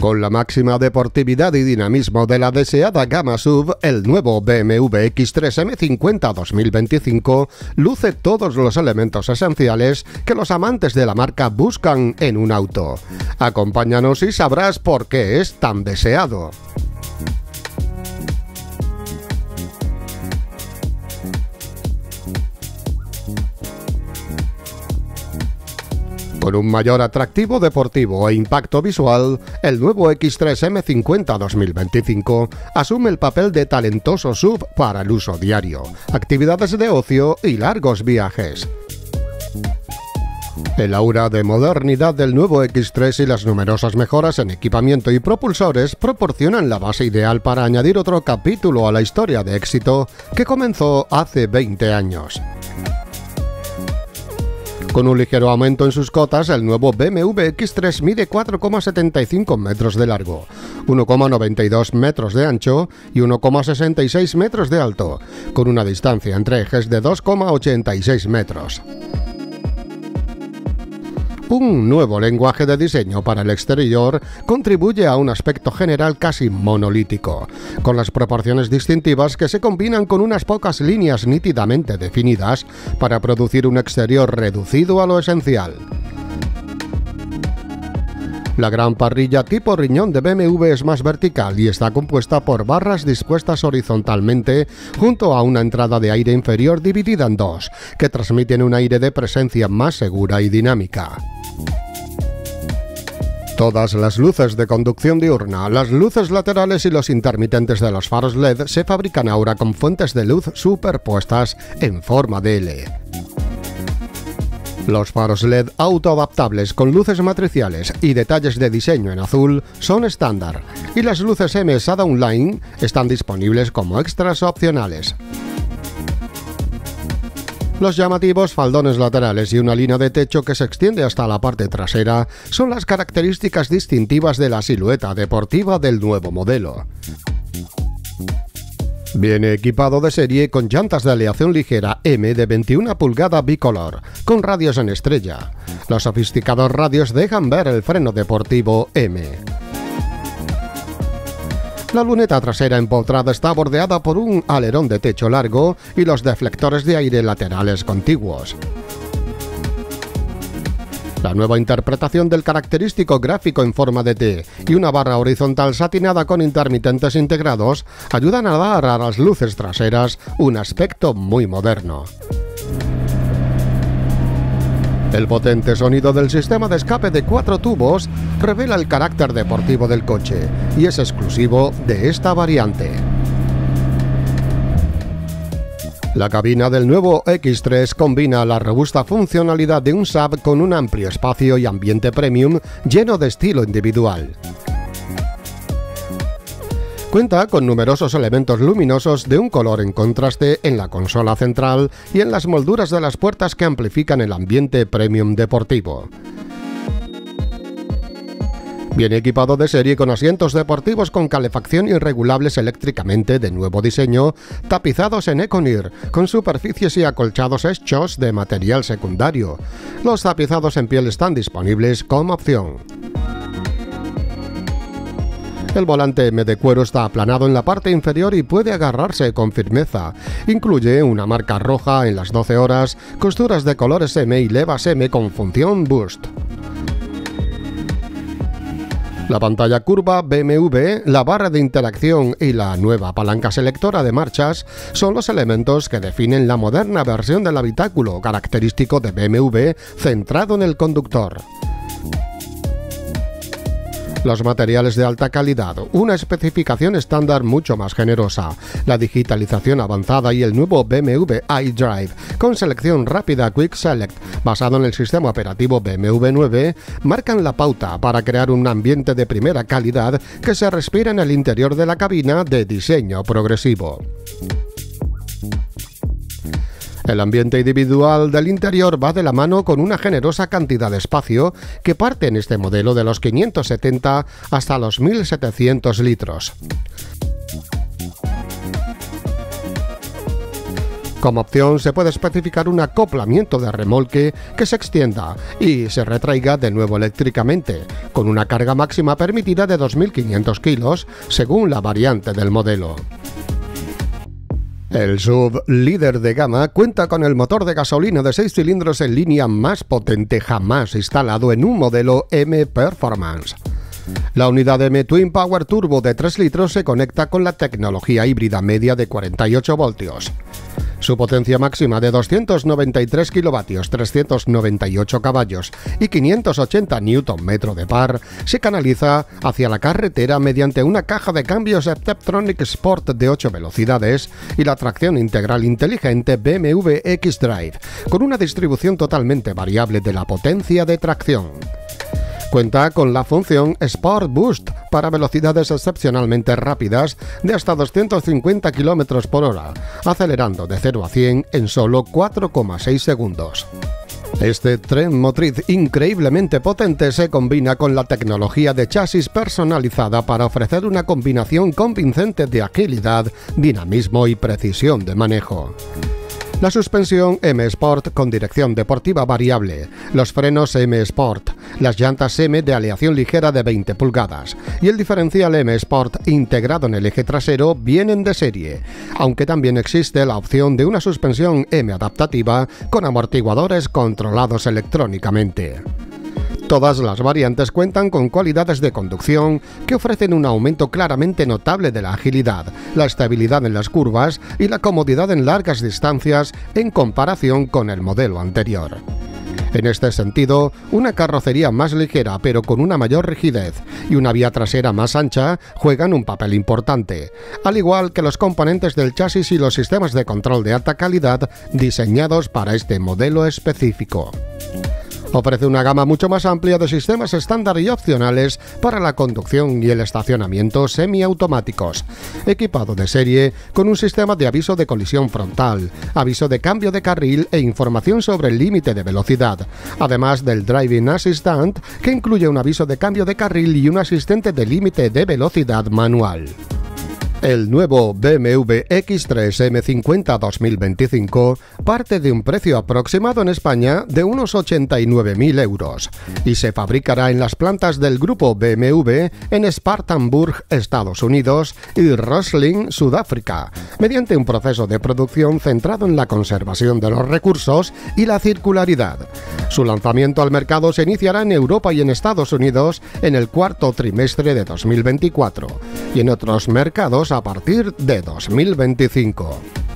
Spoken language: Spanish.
Con la máxima deportividad y dinamismo de la deseada gama SUV, el nuevo BMW X3 M50 2025 luce todos los elementos esenciales que los amantes de la marca buscan en un auto. Acompáñanos y sabrás por qué es tan deseado. Con un mayor atractivo deportivo e impacto visual, el nuevo X3 M50 2025 asume el papel de talentoso sub para el uso diario, actividades de ocio y largos viajes. El aura de modernidad del nuevo X3 y las numerosas mejoras en equipamiento y propulsores proporcionan la base ideal para añadir otro capítulo a la historia de éxito que comenzó hace 20 años. Con un ligero aumento en sus cotas, el nuevo BMW X3 mide 4,75 metros de largo, 1,92 metros de ancho y 1,66 metros de alto, con una distancia entre ejes de 2,86 metros un nuevo lenguaje de diseño para el exterior contribuye a un aspecto general casi monolítico, con las proporciones distintivas que se combinan con unas pocas líneas nítidamente definidas para producir un exterior reducido a lo esencial. La gran parrilla tipo riñón de BMW es más vertical y está compuesta por barras dispuestas horizontalmente junto a una entrada de aire inferior dividida en dos, que transmiten un aire de presencia más segura y dinámica. Todas las luces de conducción diurna, las luces laterales y los intermitentes de los faros LED se fabrican ahora con fuentes de luz superpuestas en forma de L. Los faros LED autoadaptables con luces matriciales y detalles de diseño en azul son estándar y las luces M Shadow Line están disponibles como extras opcionales. Los llamativos faldones laterales y una línea de techo que se extiende hasta la parte trasera son las características distintivas de la silueta deportiva del nuevo modelo. Viene equipado de serie con llantas de aleación ligera M de 21 pulgada bicolor, con radios en estrella. Los sofisticados radios dejan ver el freno deportivo M. La luneta trasera empotrada está bordeada por un alerón de techo largo y los deflectores de aire laterales contiguos. La nueva interpretación del característico gráfico en forma de T y una barra horizontal satinada con intermitentes integrados ayudan a dar a las luces traseras un aspecto muy moderno. El potente sonido del sistema de escape de cuatro tubos revela el carácter deportivo del coche y es exclusivo de esta variante. La cabina del nuevo X3 combina la robusta funcionalidad de un SAB con un amplio espacio y ambiente premium lleno de estilo individual. Cuenta con numerosos elementos luminosos de un color en contraste en la consola central y en las molduras de las puertas que amplifican el ambiente premium deportivo. Viene equipado de serie con asientos deportivos con calefacción y regulables eléctricamente de nuevo diseño, tapizados en Econir, con superficies y acolchados hechos de material secundario. Los tapizados en piel están disponibles como opción. El volante M de cuero está aplanado en la parte inferior y puede agarrarse con firmeza. Incluye una marca roja en las 12 horas, costuras de colores M y levas M con función Boost. La pantalla curva BMW, la barra de interacción y la nueva palanca selectora de marchas son los elementos que definen la moderna versión del habitáculo característico de BMW centrado en el conductor los materiales de alta calidad, una especificación estándar mucho más generosa, la digitalización avanzada y el nuevo BMW iDrive con selección rápida Quick Select basado en el sistema operativo BMW 9 marcan la pauta para crear un ambiente de primera calidad que se respira en el interior de la cabina de diseño progresivo. El ambiente individual del interior va de la mano con una generosa cantidad de espacio que parte en este modelo de los 570 hasta los 1700 litros. Como opción se puede especificar un acoplamiento de remolque que se extienda y se retraiga de nuevo eléctricamente, con una carga máxima permitida de 2.500 kilos según la variante del modelo. El sub líder de gama cuenta con el motor de gasolina de 6 cilindros en línea más potente jamás instalado en un modelo M Performance. La unidad M Twin Power Turbo de 3 litros se conecta con la tecnología híbrida media de 48 voltios. Su potencia máxima de 293 kilovatios, 398 caballos y 580 Nm de par se canaliza hacia la carretera mediante una caja de cambios Steptronic Sport de 8 velocidades y la tracción integral inteligente BMW X-Drive, con una distribución totalmente variable de la potencia de tracción. Cuenta con la función Sport Boost para velocidades excepcionalmente rápidas de hasta 250 km por hora, acelerando de 0 a 100 en solo 4,6 segundos. Este tren motriz increíblemente potente se combina con la tecnología de chasis personalizada para ofrecer una combinación convincente de agilidad, dinamismo y precisión de manejo la suspensión M Sport con dirección deportiva variable, los frenos M Sport, las llantas M de aleación ligera de 20 pulgadas. Y el diferencial M Sport integrado en el eje trasero vienen de serie, aunque también existe la opción de una suspensión M adaptativa con amortiguadores controlados electrónicamente. Todas las variantes cuentan con cualidades de conducción que ofrecen un aumento claramente notable de la agilidad, la estabilidad en las curvas y la comodidad en largas distancias en comparación con el modelo anterior. En este sentido, una carrocería más ligera pero con una mayor rigidez y una vía trasera más ancha juegan un papel importante, al igual que los componentes del chasis y los sistemas de control de alta calidad diseñados para este modelo específico. Ofrece una gama mucho más amplia de sistemas estándar y opcionales para la conducción y el estacionamiento semiautomáticos, equipado de serie con un sistema de aviso de colisión frontal, aviso de cambio de carril e información sobre el límite de velocidad, además del Driving Assistant que incluye un aviso de cambio de carril y un asistente de límite de velocidad manual. El nuevo BMW X3 M50 2025 parte de un precio aproximado en España de unos 89.000 euros y se fabricará en las plantas del grupo BMW en Spartanburg, Estados Unidos y Rosling, Sudáfrica, mediante un proceso de producción centrado en la conservación de los recursos y la circularidad. Su lanzamiento al mercado se iniciará en Europa y en Estados Unidos en el cuarto trimestre de 2024 y en otros mercados a partir de 2025.